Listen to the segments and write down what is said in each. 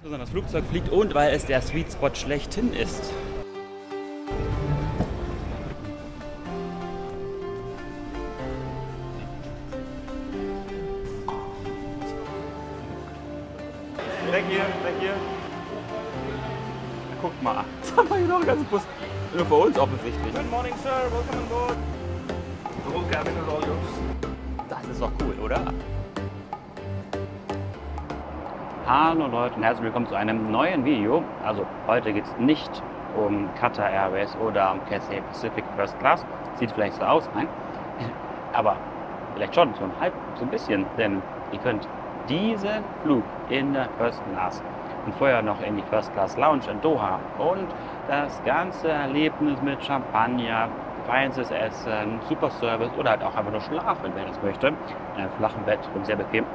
Insbesondere das Flugzeug fliegt und weil es der Sweet Spot schlechthin ist. Weg hier, weg hier. Guckt mal, jetzt haben wir hier noch einen ganzen Bus. Nur für uns offensichtlich. Good morning, sir. Welcome on board. The whole cabin is all yours. Das ist doch cool, oder? Hallo Leute und herzlich willkommen zu einem neuen Video. Also heute geht es nicht um Qatar Airways oder um Cathay Pacific First Class. Sieht vielleicht so aus, nein. Aber vielleicht schon, so ein halb, so ein bisschen. Denn ihr könnt diesen Flug in der First Class und vorher noch in die First Class Lounge in Doha und das ganze Erlebnis mit Champagner, feinstes Essen, super Service oder halt auch einfach nur schlafen, wer das möchte, in einem flachen Bett und sehr bequem,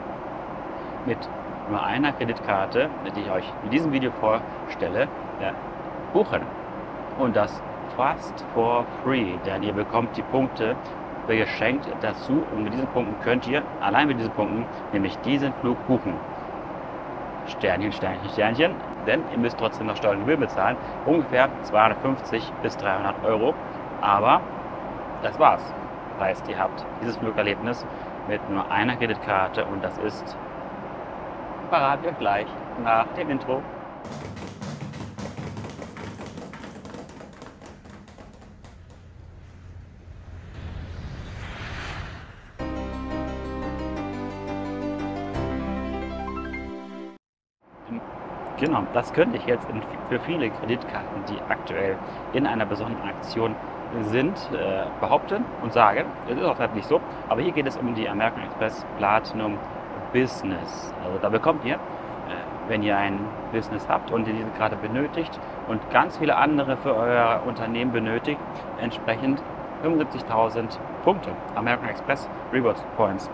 mit nur einer Kreditkarte, die ich euch in diesem Video vorstelle, ja, buchen. Und das fast for free, denn ihr bekommt die Punkte geschenkt dazu und mit diesen Punkten könnt ihr, allein mit diesen Punkten, nämlich diesen Flug buchen. Sternchen, Sternchen, Sternchen, denn ihr müsst trotzdem noch Steuern und Gebühren bezahlen, ungefähr 250 bis 300 Euro, aber das war's. Das heißt, ihr habt dieses Flugerlebnis mit nur einer Kreditkarte und das ist, verraten wir gleich nach dem Intro. Genau, das könnte ich jetzt in, für viele Kreditkarten, die aktuell in einer besonderen Aktion sind, äh, behaupten und sagen. Das ist auch halt nicht so. Aber hier geht es um die American Express Platinum Business. Also da bekommt ihr, äh, wenn ihr ein Business habt und ihr diese Karte benötigt und ganz viele andere für euer Unternehmen benötigt, entsprechend 75.000 Punkte American Express Rewards Points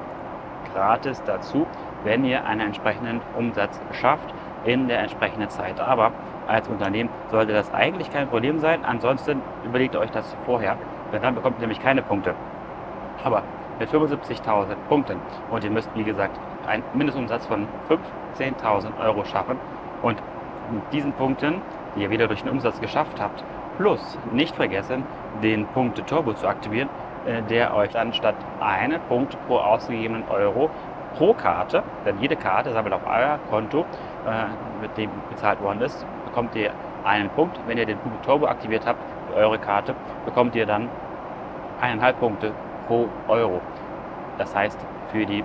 gratis dazu, wenn ihr einen entsprechenden Umsatz schafft in der entsprechenden Zeit. Aber als Unternehmen sollte das eigentlich kein Problem sein. Ansonsten überlegt euch das vorher, denn dann bekommt ihr nämlich keine Punkte. Aber mit 75.000 Punkten und ihr müsst, wie gesagt, einen Mindestumsatz von 15.000 Euro schaffen und mit diesen Punkten, die ihr wieder durch den Umsatz geschafft habt, plus nicht vergessen, den Punkte Turbo zu aktivieren, äh, der euch dann statt einen Punkt pro ausgegebenen Euro pro Karte, denn jede Karte sammelt auf euer Konto, äh, mit dem bezahlt worden ist, bekommt ihr einen Punkt. Wenn ihr den Punkt Turbo aktiviert habt für eure Karte, bekommt ihr dann eineinhalb Punkte pro Euro. Das heißt, für die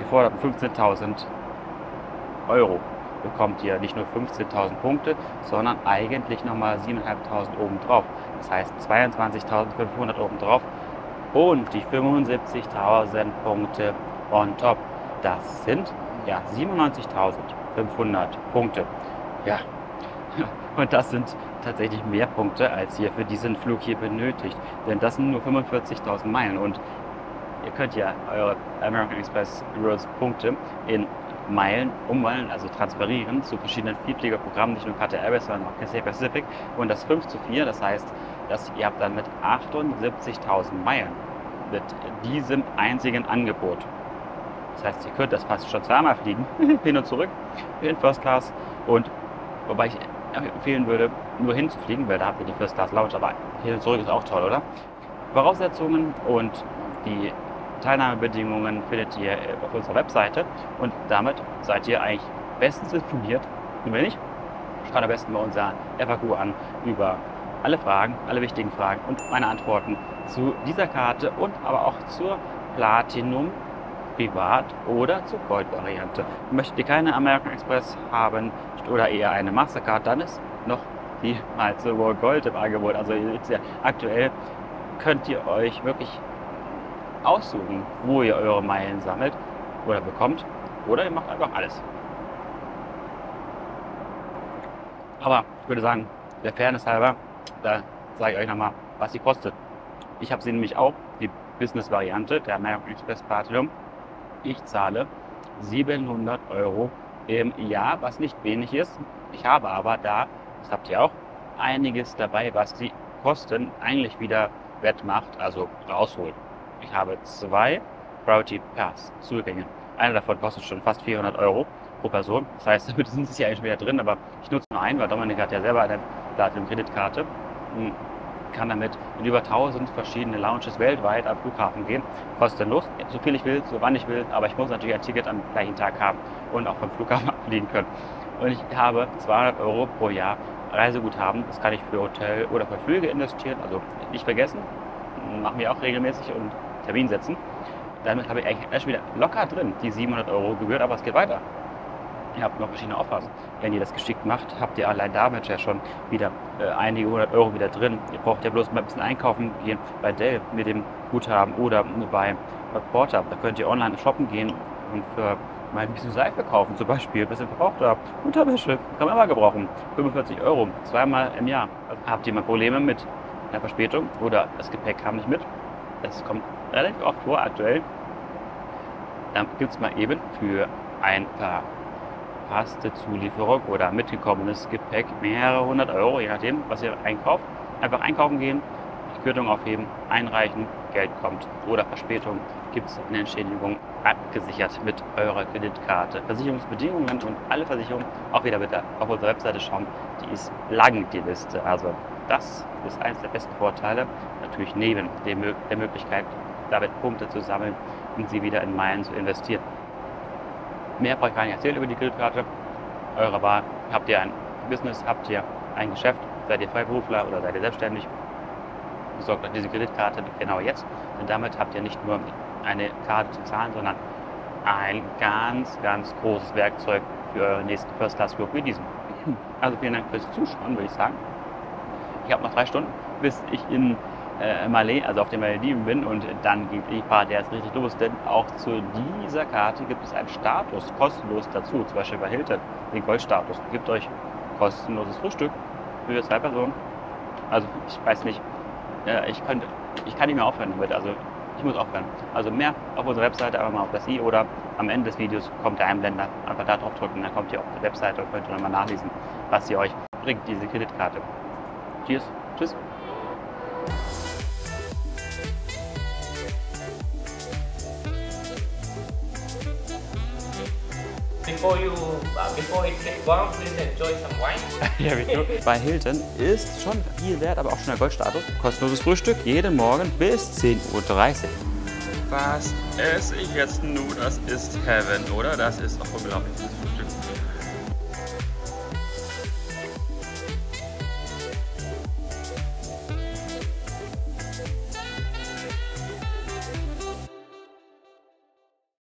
geforderten 15.000 Euro bekommt ihr nicht nur 15.000 Punkte, sondern eigentlich nochmal 7.500 obendrauf. Das heißt 22.500 obendrauf und die 75.000 Punkte on top. Das sind ja 97.500 Punkte. Ja, und das sind tatsächlich mehr Punkte, als ihr für diesen Flug hier benötigt. Denn das sind nur 45.000 Meilen und ihr könnt ja eure American Express Rewards Punkte in Meilen umwandeln, also transferieren zu verschiedenen Vielfliegerprogrammen, nicht nur Qatar Airways, sondern auch Cathay Pacific. Und das 5 zu 4, das heißt, dass ihr habt dann mit 78.000 Meilen mit diesem einzigen Angebot. Das heißt, ihr könnt das fast schon zweimal fliegen, hin und zurück, in First Class. Und wobei ich empfehlen würde, nur hinzufliegen, weil da habt ihr die First Class Lounge, aber hin und zurück ist auch toll, oder? Voraussetzungen und die Teilnahmebedingungen findet ihr auf unserer Webseite und damit seid ihr eigentlich bestens informiert. Und wenn nicht, schaut am besten bei unserer FAQ an über alle Fragen, alle wichtigen Fragen und meine Antworten zu dieser Karte und aber auch zur Platinum Privat oder zur Gold-Variante. Möchtet ihr keine American Express haben oder eher eine Mastercard, dann ist noch die World Gold im Angebot. Also aktuell könnt ihr euch wirklich aussuchen, wo ihr eure Meilen sammelt oder bekommt. Oder ihr macht einfach alles. Aber ich würde sagen, der Fairness halber, da sage ich euch nochmal, was sie kostet. Ich habe sie nämlich auch, die Business-Variante der American Express Platinum. Ich zahle 700 Euro im Jahr, was nicht wenig ist. Ich habe aber da, das habt ihr auch, einiges dabei, was die Kosten eigentlich wieder wettmacht, also rausholt. Ich habe zwei Priority Pass Zugänge. Einer davon kostet schon fast 400 Euro pro Person. Das heißt, damit sind sie ja eigentlich wieder drin, aber ich nutze nur einen, weil Dominik hat ja selber eine Platinum-Kreditkarte. Hm, kann damit in über 1000 verschiedene Lounges weltweit am Flughafen gehen. Kostenlos, so viel ich will, so wann ich will, aber ich muss natürlich ein Ticket am gleichen Tag haben und auch vom Flughafen abfliegen können. Und ich habe 200 Euro pro Jahr Reiseguthaben. Das kann ich für Hotel oder für Flüge investieren. Also nicht vergessen, machen wir auch regelmäßig und Termin setzen. Damit habe ich eigentlich erst wieder locker drin die 700 Euro Gebühr, aber es geht weiter. Ihr habt noch verschiedene Offers. Wenn ihr das geschickt macht, habt ihr allein damit ja schon wieder äh, einige hundert Euro wieder drin. Ihr braucht ja bloß mal ein bisschen einkaufen gehen bei Dell mit dem Guthaben oder bei, bei Porter. Da könnt ihr online shoppen gehen und für mal ein bisschen Seife kaufen zum Beispiel, was ihr verbraucht habt. Unterwäsche, kann man immer gebrauchen. 45 Euro, zweimal im Jahr. Also habt ihr mal Probleme mit einer Verspätung oder das Gepäck kam nicht mit? Das kommt relativ oft vor aktuell. Dann gibt es mal eben für ein verpasste Zulieferung oder mitgekommenes Gepäck mehrere hundert Euro, je nachdem, was ihr einkauft. Einfach einkaufen gehen, die Quittung aufheben, einreichen, Geld kommt. Oder Verspätung gibt es eine Entschädigung abgesichert mit eurer Kreditkarte. Versicherungsbedingungen und alle Versicherungen auch wieder bitte auf unserer Webseite schauen. Die ist lang, die Liste. Also das ist eines der besten Vorteile. Natürlich neben der Möglichkeit, damit Punkte zu sammeln und sie wieder in Meilen zu investieren. Mehr brauche ich gar nicht erzählen über die Kreditkarte. Eure Wahl. Habt ihr ein Business, habt ihr ein Geschäft, seid ihr Freiberufler oder seid ihr selbstständig, besorgt euch diese Kreditkarte genau jetzt. Denn damit habt ihr nicht nur eine Karte zu zahlen, sondern ein ganz, ganz großes Werkzeug für euren nächsten First-Class-Flug wie diesen. Also vielen Dank fürs Zuschauen, würde ich sagen. Ich habe noch drei Stunden, bis ich in äh, Malé, also auf den Malediven bin und dann geht die Fahrt erst richtig los, denn auch zu dieser Karte gibt es einen Status kostenlos dazu, zum Beispiel bei Hilton, den Goldstatus. Gibt euch kostenloses Frühstück für zwei Personen. Also ich weiß nicht, äh, ich, könnte, ich kann nicht mehr aufhören damit, also ich muss aufhören. Also mehr auf unserer Webseite, einfach mal auf das i oder am Ende des Videos kommt der Einblender, einfach da drauf drücken, dann kommt ihr auf die Webseite und könnt ihr nochmal nachlesen, was sie euch bringt, diese Kreditkarte. Cheers, tschüss. Before you, uh, before it gets warm, please enjoy some wine. ja, Bei Hilton ist schon viel wert, aber auch schon der Goldstatus. Kostenloses Frühstück jeden Morgen bis 10.30 Uhr. Was esse ich jetzt nun? Das ist Heaven, oder? Das ist doch unglaublich.